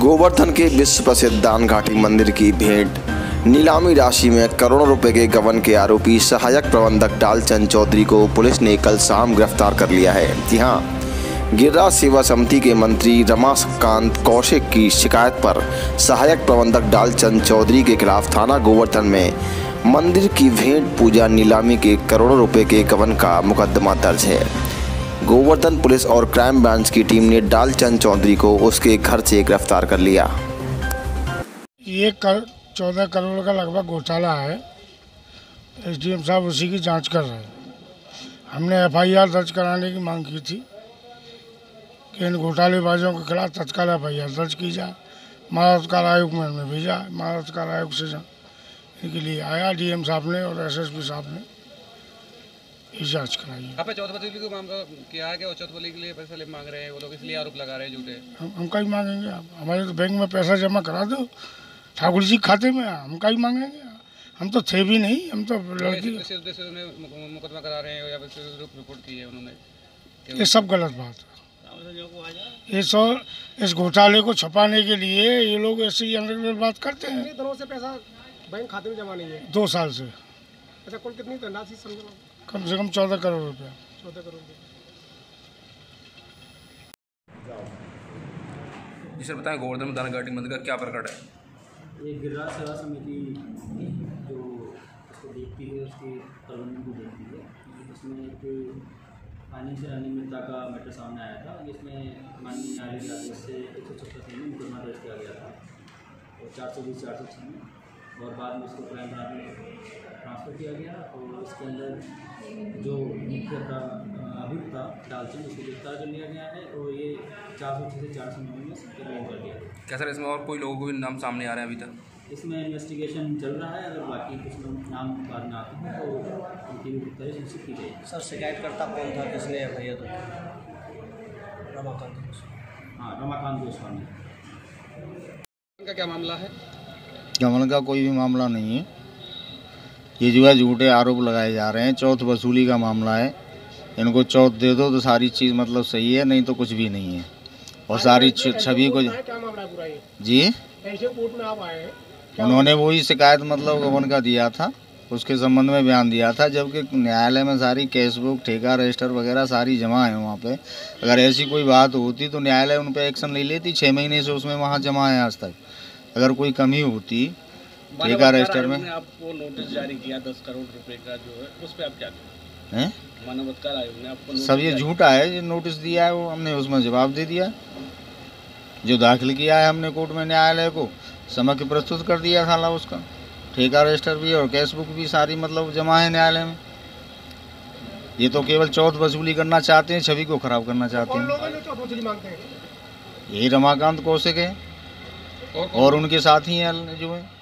गोवर्धन के विश्व प्रसिद्ध दान घाटी मंदिर की भेंट। नीलामी राशि में करोड़ों रुपए के गबन के आरोपी सहायक प्रबंधक डालचंद चौधरी को पुलिस ने कल शाम गिरफ़्तार कर लिया है। जी हाँ गिरिराज सेवा समिति के मंत्री रमाकांत कौशिक की शिकायत पर सहायक प्रबंधक डालचंद चौधरी के खिलाफ थाना गोवर्धन में मंदिर की भेंट। पूजा नीलामी के करोड़ों रुपए के गबन का मुकदमा दर्ज है। गोवर्धन पुलिस और क्राइम ब्रांच की टीम ने डालचंद चौधरी को उसके घर से गिरफ़्तार कर लिया। ये कर चौदह करोड़ का लगभग घोटाला है। एसडीएम साहब उसी की जाँच कर रहे हैं। हमने एफआईआर दर्ज कराने की मांग की थी कि इन घोटालेबाजों के खिलाफ तत्काल एफआईआर दर्ज की जाए। मानवाधिकार आयोग में हमने भेजा मानवाधिकार आयोग से इनके लिए आया डीएम साहब ने और एसएसपी साहब ने। जाँच कराई है। आप चौथ वसूली को मामला किया है कि चौथ वसूली के लिए पैसे ले मांग रहे हैं वो लोग इसलिए आरोप लगा रहे हैं झूठे। हम हम का ही मांगेंगे? आप हमारे तो बैंक में पैसा जमा करा दो। ठाकुर जी खाते में हम का ही मांगेंगे? हम तो थे भी नहीं हम तो लड़की उन्हें मुक- मुकदमा करा रहे हैं या रिपोर्ट की है उन्होंने? ये सब गलत बात है। ये सौ इस घोटाले को छपाने के लिए ये लोग ऐसे ही अंडरग्राउंड बात करते हैं। दिनों से पैसा बैंक खाते में जमा नहीं है? दो साल से। अच्छा कुल कितनी धनराशि समझो। कम से कम चौदह करोड़ रुपया। चौदह करोड़ जी सर बताएँ गोवर्धन में दाना घाटी मंदिर का क्या प्रकट है? ये गिरिराज सेवा समिति जो उसको देखती है उसके प्रबंधन को देखती है इसमें एक फाइनेंशियल अनियमितता का मैटर सामने आया था जिसमें माननीय न्यायालय के आदेश से एक सौ छप्पन में मुकदमा दर्ज किया गया था और चार सौ बीस चार सौ छः में और बाद में इसको क्राइम ब्रांच में ट्रांसफ़र किया गया और इसके अंदर जो मुख्य अभियुक्त था डालचंद उसको गिरफ़्तार कर लिया गया है और ये चार सौ छः से चार सौ नौ में कर दिया क्या सर इसमें और कोई लोगों को भी नाम सामने आ रहे हैं अभी तक? इसमें इन्वेस्टिगेशन चल रहा है अगर बाकी कुछ लोग नाम बाद में आते हैं तो उनकी भी गिरफ्तारी सुनिश्चित की जाएगी। सर शिकायतकर्ता कौन था किसने एफ़ आई आर रमाकांत हाँ रमाकांत गोस्वामी उनका क्या मामला है? गमन का कोई भी मामला नहीं है। ये जो है झूठे आरोप लगाए जा रहे हैं। चौथ वसूली का मामला है। इनको चौथ दे दो तो सारी चीज़ मतलब सही है नहीं तो कुछ भी नहीं है। और सारी छवि को जी उन्होंने वही शिकायत मतलब गबन का दिया था। उसके संबंध में बयान दिया था जबकि न्यायालय में सारी केसबुक ठेका रजिस्टर वगैरह सारी जमा है वहाँ पे। अगर ऐसी कोई बात होती तो न्यायालय उन पर एक्शन ले लेती। छः महीने से उसमें वहाँ जमा है आज तक। अगर कोई कमी होती ठेका रजिस्टर में। आपको नोटिस जारी किया दस करोड़ रुपए का जो है उस पर आप क्या करें? हैं? मानवाधिकार आयोग ने आपको सब ये झूठा है जो नोटिस दिया है वो हमने उसमें जवाब दे दिया। जो दाखिल किया है हमने कोर्ट में न्यायालय को समक्ष प्रस्तुत कर दिया साला उसका। ठेका रजिस्टर भी और कैश बुक भी सारी मतलब जमा है न्यायालय में। ये तो केवल चौथ वसूली करना चाहते हैं छवि को खराब करना चाहते हैं। यही रमाकांत कौशिक है। और उनके साथी हैं जो है।